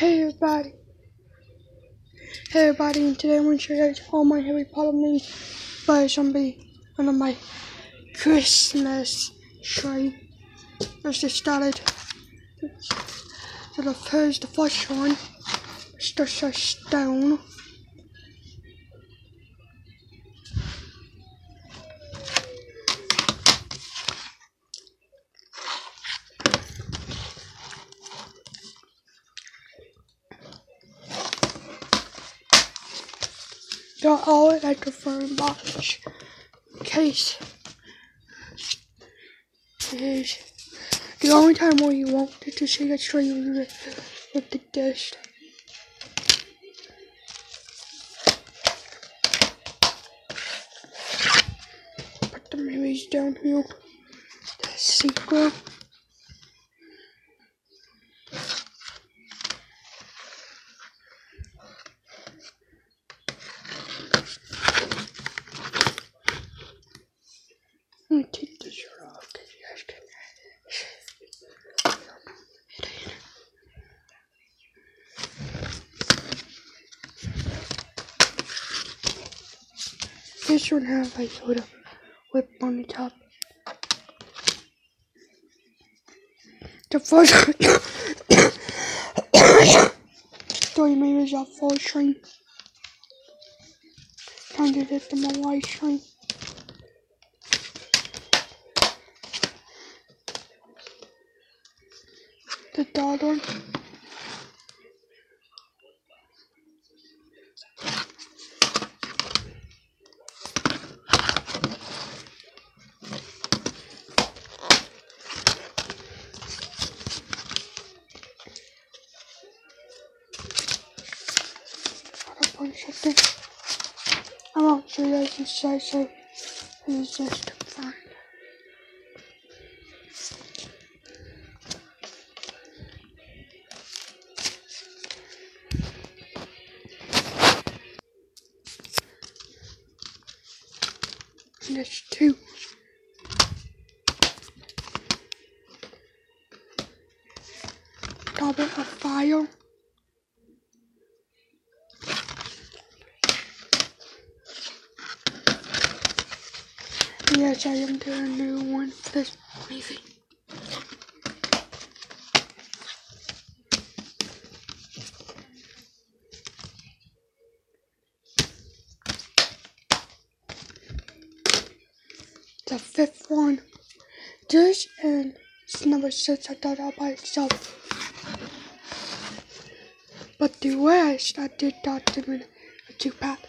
Hey everybody. Hey everybody, and today I'm going to show you guys all my Harry Potter movies by zombie under my Christmas tree. Let's get started. So the first, the first one, is stone. Got all like the phone box case is the only time where you wanted to see that tree with, the dust. Put the movies down here. The sequel. I'm gonna take this shirt off because you guys can. This one has like sort of whip on the top. The first maybe is a full string. Trying to get them a white string. the third one. Of things. I won't show you guys inside, so it's just fun. And there's two. Goblet of fire. Yes, I am doing a new one for this movie. the fifth one. This and number six I thought all by itself. But the rest I did them in a two pack.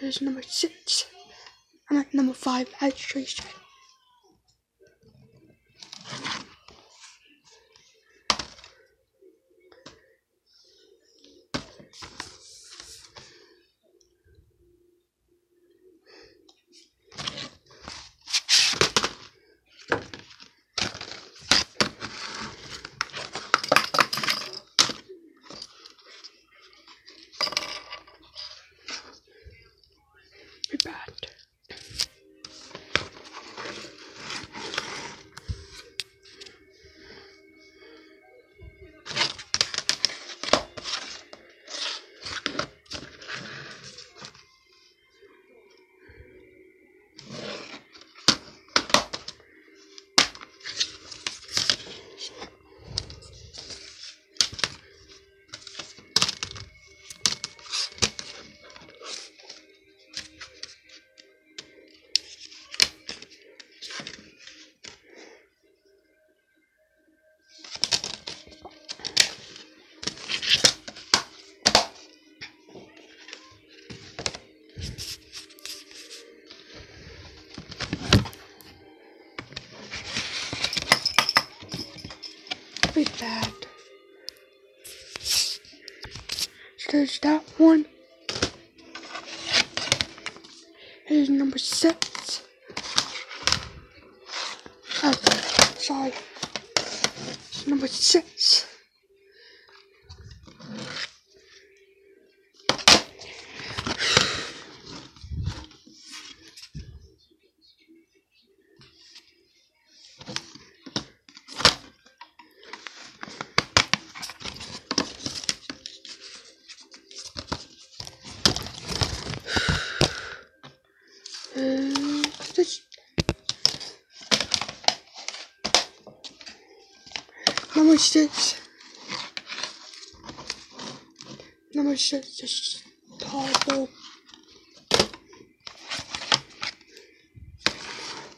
Here's number six. I'm at number five as Tree said. Bad. So there's that one. Here's number six. Oh, sorry. Number six. this? How much this? How much this? This tall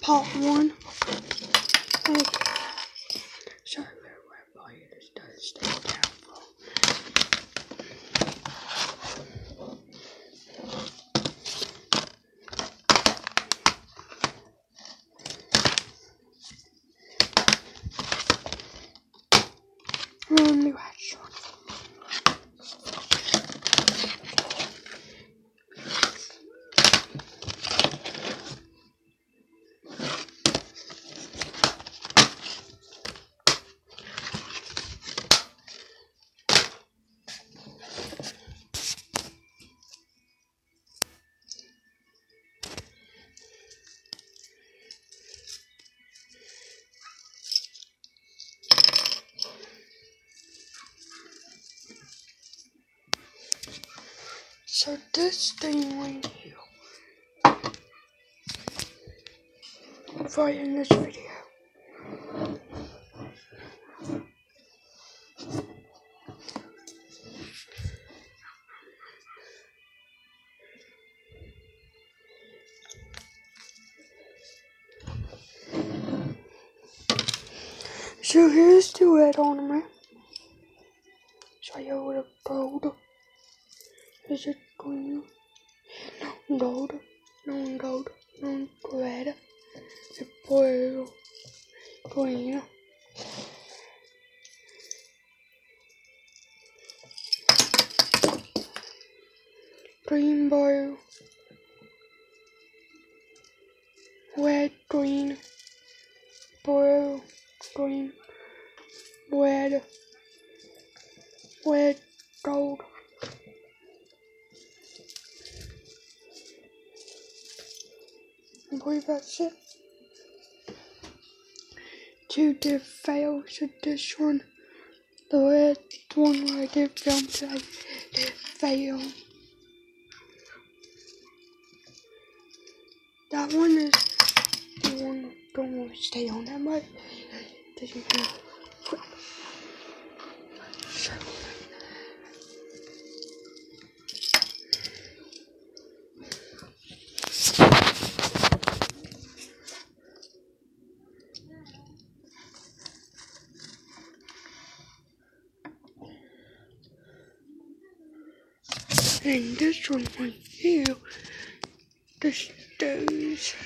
Part one. Okay. So this thing right here. Right in this video. So here's the red ornament. So would have. Is it green? No, gold. No, gold. No, red. Blue. Green. Green, blue. Red, green. It. Two fail, so this one, the red one where I did film today, did fail. That one is the one don't want to stay on that much. And this one right here, this stays.